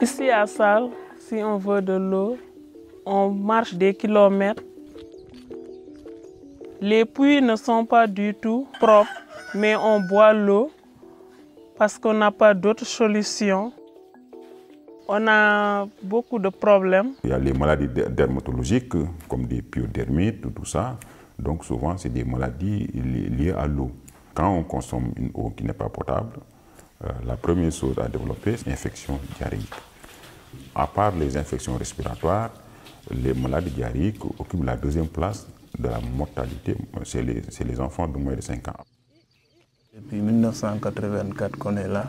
Ici à Salle, si on veut de l'eau, on marche des kilomètres. Les puits ne sont pas du tout propres, mais on boit l'eau parce qu'on n'a pas d'autre solution. On a beaucoup de problèmes. Il y a les maladies dermatologiques comme des pyodermites, tout ça. Donc souvent, c'est des maladies liées à l'eau. Quand on consomme une eau qui n'est pas potable, la première chose à développer, c'est l'infection diarrhéique. À part les infections respiratoires, les maladies diarrhéiques occupent la deuxième place de la mortalité chez les, les enfants de moins de 5 ans. Depuis 1984 qu'on est là,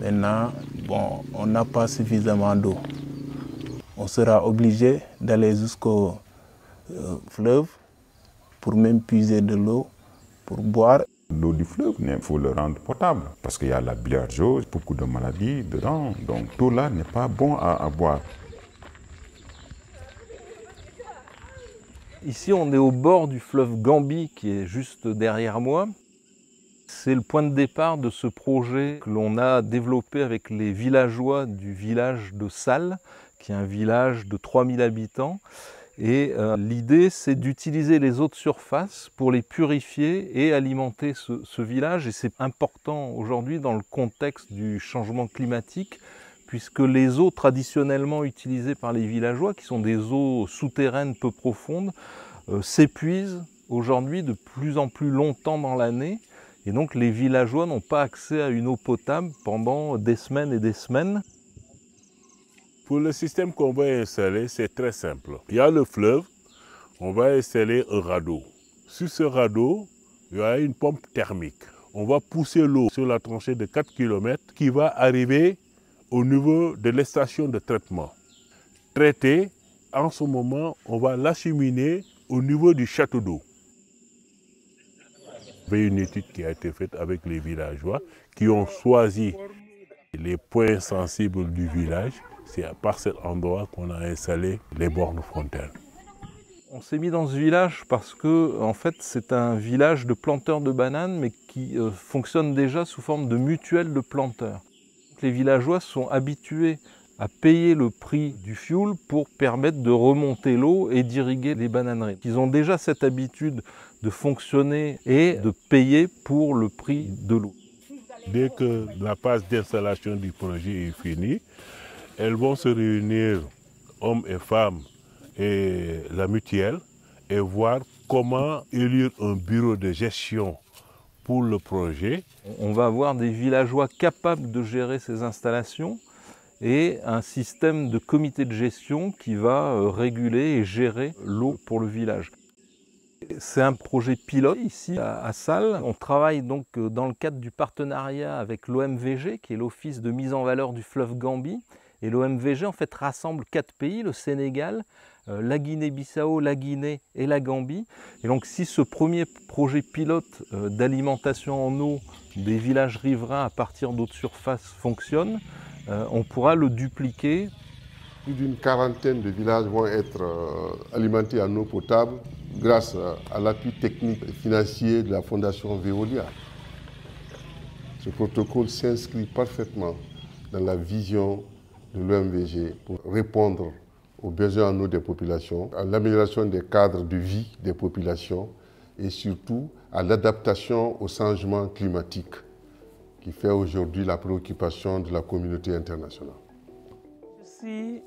maintenant, bon, on n'a pas suffisamment d'eau. On sera obligé d'aller jusqu'au euh, fleuve pour même puiser de l'eau pour boire. L'eau du fleuve, il faut le rendre potable parce qu'il y a la bilharziose, beaucoup de maladies dedans. Donc tout là n'est pas bon à, à boire. Ici, on est au bord du fleuve Gambie qui est juste derrière moi. C'est le point de départ de ce projet que l'on a développé avec les villageois du village de Salles, qui est un village de 3000 habitants. Et euh, l'idée, c'est d'utiliser les eaux de surface pour les purifier et alimenter ce, village. Et c'est important aujourd'hui dans le contexte du changement climatique, puisque les eaux traditionnellement utilisées par les villageois, qui sont des eaux souterraines peu profondes, euh, s'épuisent aujourd'hui de plus en plus longtemps dans l'année. Et donc les villageois n'ont pas accès à une eau potable pendant des semaines et des semaines. Pour le système qu'on va installer, c'est très simple. Il y a le fleuve, on va installer un radeau. Sur ce radeau, il y a une pompe thermique. On va pousser l'eau sur la tranchée de 4 km qui va arriver au niveau de la station de traitement. Traité, en ce moment, on va l'acheminer au niveau du château d'eau. Il y a une étude qui a été faite avec les villageois qui ont choisi les points sensibles du village. C'est par cet endroit qu'on a installé les bornes fontaines. On s'est mis dans ce village parce que en fait, c'est un village de planteurs de bananes, mais qui euh, fonctionne déjà sous forme de mutuelle de planteurs. Les villageois sont habitués à payer le prix du fioul pour permettre de remonter l'eau et d'irriguer les bananeries. Ils ont déjà cette habitude de fonctionner et de payer pour le prix de l'eau. Dès que la phase d'installation du projet est finie, elles vont se réunir, hommes et femmes, et la mutuelle, et voir comment élire un bureau de gestion pour le projet. On va avoir des villageois capables de gérer ces installations et un système de comité de gestion qui va réguler et gérer l'eau pour le village. C'est un projet pilote ici à Salles. On travaille donc dans le cadre du partenariat avec l'OMVG, qui est l'Office de mise en valeur du fleuve Gambie. Et l'OMVG en fait rassemble quatre pays, le Sénégal, la Guinée-Bissau, la Guinée et la Gambie. Et donc si ce premier projet pilote d'alimentation en eau des villages riverains à partir d'eau de surface fonctionne, on pourra le dupliquer. Plus d'une quarantaine de villages vont être alimentés en eau potable grâce à l'appui technique et financier de la Fondation Veolia. Ce protocole s'inscrit parfaitement dans la vision de l'OMVG pour répondre aux besoins en eau des populations, à l'amélioration des cadres de vie des populations et surtout à l'adaptation au changement climatique qui fait aujourd'hui la préoccupation de la communauté internationale. Je suis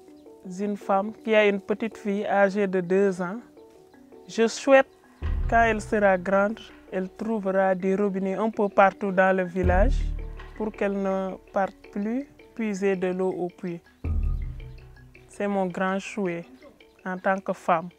une femme qui a une petite fille âgée de 2 ans. Je souhaite, quand elle sera grande, elle trouvera des robinets un peu partout dans le village pour qu'elle ne parte plus puiser de l'eau au puits. C'est mon grand souhait en tant que femme.